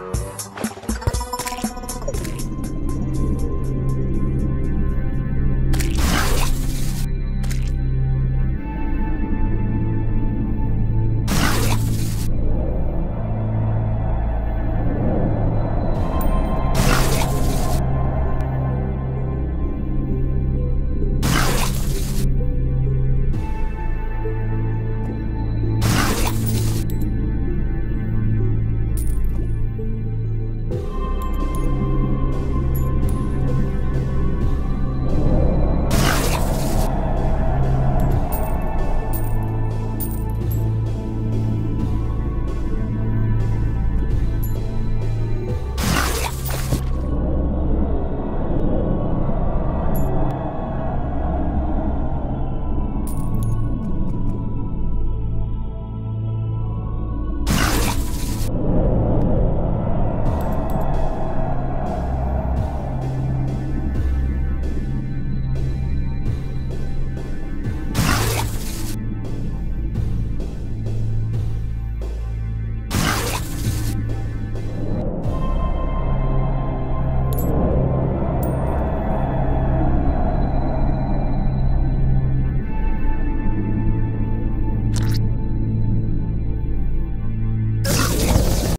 Bye.